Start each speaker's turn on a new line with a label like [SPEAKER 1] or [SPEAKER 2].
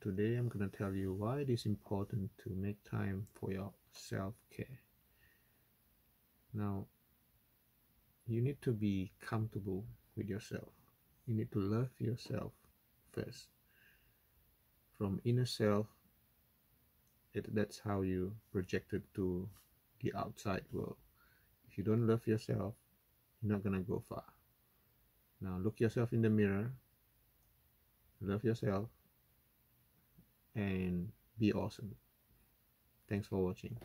[SPEAKER 1] today I'm going to tell you why it is important to make time for your self-care. Now, you need to be comfortable with yourself. You need to love yourself first. From inner self, it, that's how you project it to the outside world. If you don't love yourself, you're not gonna go far. Now look yourself in the mirror, love yourself, and be awesome. Thanks for watching.